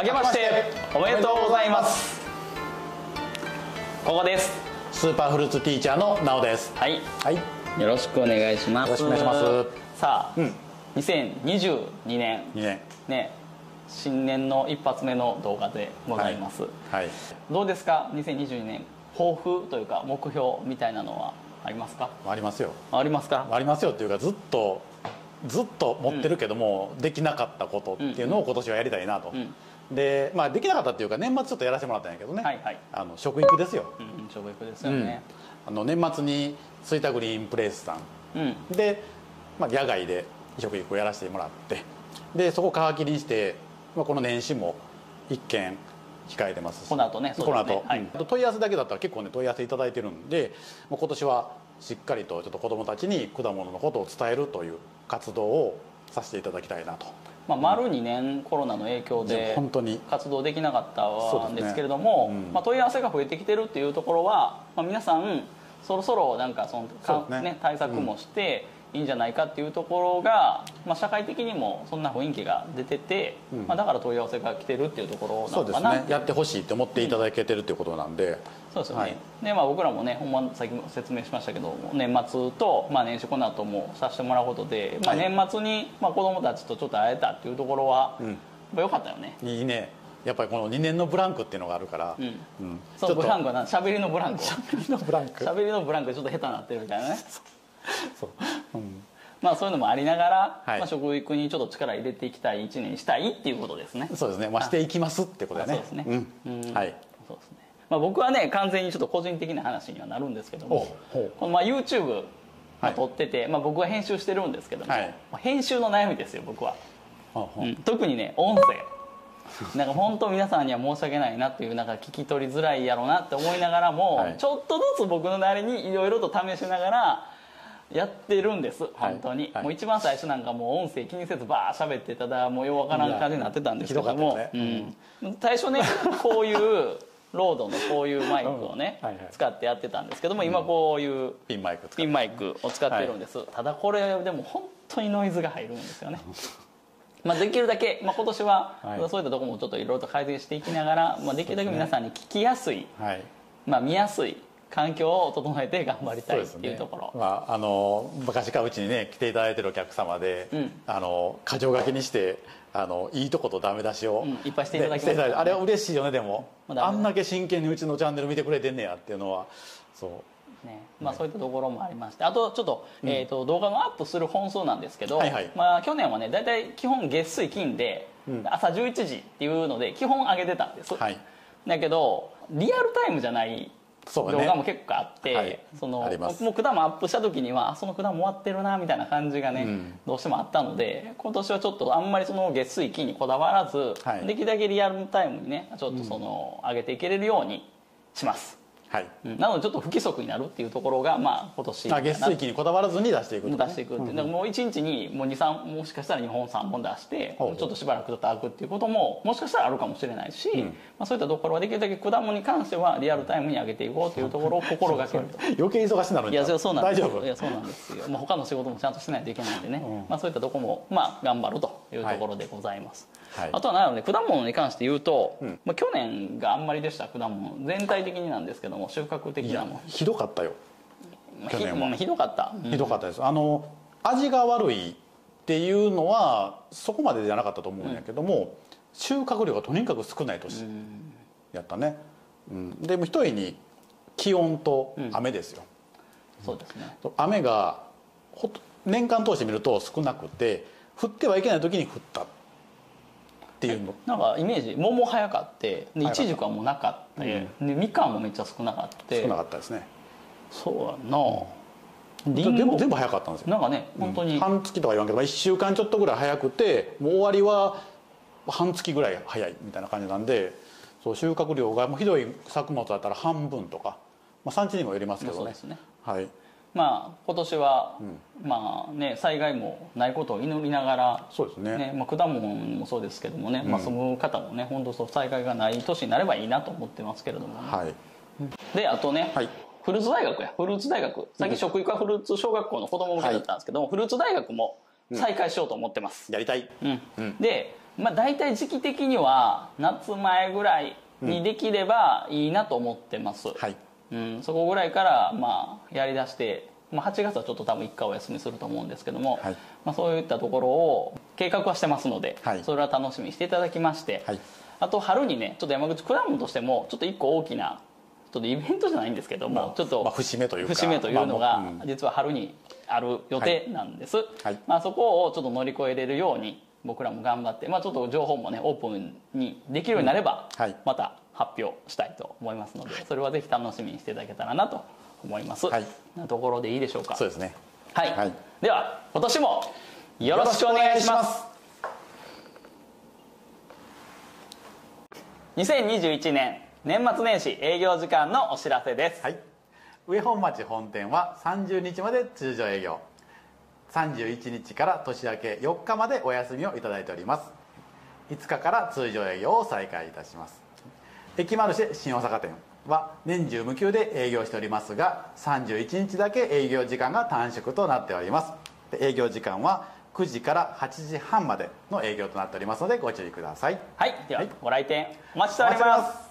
明けましておめでとうございます。ここです。スーパーフルーツティーチャーのなおです。はい。はい。よろしくお願いします。よろしくお願いします。さあ、うん2022年2年ね新年の一発目の動画でございます、はい。どうですか？2022年抱負というか目標みたいなのはありますか？ありますよ。ありますか？ありますよっていうかずっとずっと持ってるけども、できなかったことっていうのを今年はやりたいなと、うんでまあできなかったっていうか年末ちょっとやらせてもらったんやけどね、はいはい。あの食育ですよ、うん食育ですよね。あの年末に吹田グリーンプレイスさうん、んで、まあ、野外で食育をやらせてもらって。でそこを皮切りにして、まあ、この年始も一件控えてます。しこの後ねそうこの後、はい。問い合わせだけだったら結構ね問い合わせいただいてるんでもう今年はしっかりとちょっと子どもたちに果物のことを伝えるという活動をさせていただきたいなとまあ、丸2年コロナの影響で活動できなかったんですけれども、うん。まあ、問い合わせが増えてきてるっていうところは、まあ、皆さんそろそろなんかそのかね。ね、対策もしていいんじゃないかっていうところが、まあ、社会的にもそんな雰囲気が出てて、うん。まあ、だから問い合わせが来てるっていうところなのかな。ね。やってほしいって思っていただけてるっていうことなんで、そうですよね、はい。でまあ、僕らもねほんまさっきも説明しましたけど年末と、まあ、年始この後もさせてもらうことで、まあ、はい。年末に、まあ、子供たちとちょっと会えたっていうところは、うん。やっぱ良かったよね。いいね。やっぱりこの2年のブランクっていうのがあるから、うん。うん。そのブランククはな喋りのブランク。のブランク。喋りのブランクちょっと下手になってるみたいなね そう、うん、まあそういうのもありながら、はい。まあ、食育にちょっと力入れていきたい一年にしたいっていうことですね。そうですね。まあしていきますってことだね。あそうですね。うん。うん。はい。そうですね、まあ、僕はね完全にちょっと個人的な話にはなるんですけどもこのまあ YouTube まあはい。撮ってて、まあ、僕は編集してるんですけども、はい。まあ編集の悩みですよ僕は、う。ん。特にね音声。なんか本当皆さんには申し訳ないなっていうなんか聞き取りづらいやろうなって思いながらも、はい。ちょっとずつ僕のなりにいろいろと試しながらやってるんです本当に、はい。もう一番最初なんかもう音声気にせずバー喋ってただもうようわからん感じになってたんですけども、いやひどかったようん、最初ねこういうロードのこういうマイクをね、うん。はいはい。使ってやってたんですけども今こういうピンマイクピンマイクを使ってるんです、ただこれでも本当にノイズが入るんですよね。まあできるだけ、まあ、今年ははい。そういったところもちょっといろいろと改善していきながら、まあ、できるだけ皆さんに聞きやすい、はい。まあ、見やすい環境を整えて頑張りたいっていうところ、まあ、あの昔からうちにね来ていただいてるお客様で、うん。あの箇条書きにしてあのいいとことダメ出しを、うんいっぱいしていただきねますあれは嬉しいよねでも、まあんだけ真剣にうちのチャンネル見てくれてんねやっていうのはそう。ね。まあ、そういったところもありまして。あとちょっと,、えー、と動画のアップする本数なんですけど、はいはい。まあ、去年はね大体基本月水金で、うん。朝11時っていうので基本上げてたんです、はい。だけどリアルタイムじゃない動画も結構あって、はい。そのもう果物アップした時にはあその果物終わってるなみたいな感じがね、うん。どうしてもあったので今年はちょっとあんまりその月水金にこだわらず、はい。できるだけリアルタイムにねちょっとその、上げていけれるようにします、はい。うん。なのでちょっと不規則になるっていうところがまあ今年あ月水期にこだわらずに出していくね。出していくっていう、だからもう1日にもう23もしかしたら2本3本出してちょっとしばらくちょっと開くっていうことももしかしたらあるかもしれないし、まあ、そういったところはできるだけ果物に関してはリアルタイムに上げていこうというところを心がけると。余計忙しになるんいやそうなんです大丈夫？いやそうなんですよ、まあ、他の仕事もちゃんとしないといけないんでね、うん。まあ、そういったところも、まあ、頑張るというところでございます、はいあとはなので果物に関して言うと、ん。まあ、去年があんまりでした果物。全体的になんですけども収穫的なもひどかったよ。まあ去年は。ひひどかった、うん。ひどかったです。あの味が悪いっていうのはそこまでじゃなかったと思うんやけども、収穫量がとにかく少ない年やったね、うん、でも一重に気温と雨ですよ、そうですね。雨が年間通して見ると少なくて降ってはいけない時に降ったっていうの。なんかイメージ桃早かってで早かった。イチジクはもうなかった、でみかんもめっちゃ少なかった。少なかったですね。そうやな、リでンゴ。も全部早かったんですよ。なんかね本当に、半月とか言わんけど、まあ、1週間ちょっとぐらい早くてもう終わりは半月ぐらい早いみたいな感じなんでそう収穫量がもうひどい作物だったら半分とか、まあ、産地にもよりますけどね。そうですね。はいまあ今年は、まあね災害もないことを祈りながらそうですね。ねまあ、果物もそうですけどもね、まあ、住む方もね本当そう災害がない年になればいいなと思ってますけれども、ね。はい。であとね、はい。フルーツ大学やフルーツ大学さっき食育はフルーツ小学校の子供向けだったんですけども、フルーツ大学も再開しようと思ってます、やりたい。うん。うん。でまあ大体時期的には夏前ぐらいにできればいいなと思ってます、はいうん、そこぐらいからまあやりだして、まあ、8月はちょっと多分1回お休みすると思うんですけども、はい。まあ、そういったところを計画はしてますので、はい。それは楽しみにしていただきまして、はい。あと春にねちょっと山口クラブとしてもちょっと1個大きなちょっとイベントじゃないんですけども、まあちょっとまあ節目というか。節目というのが実は春にある予定なんです、はい。まあ、そこをちょっと乗り越えれるように僕らも頑張って、まあ、ちょっと情報もねオープンにできるようになれば、はい。また発表したいと思いますのでそれはぜひ楽しみにしていただけたらなと思います、はい。なところでいいでしょうか？そうですね。はい、はい。では今年もよろしくお願いします。2021年年末年始営業時間のお知らせです、はい。上本町本店は30日まで通常営業31日から年明け4日までお休みをいただいております。5日から通常営業を再開いたします。駅マルシェ新大阪店は年中無休で営業しておりますが31日だけ営業時間が短縮となっております。で営業時間は9時から8時半までの営業となっておりますのでご注意ください。はい、では、はい。ご来店お待ちしております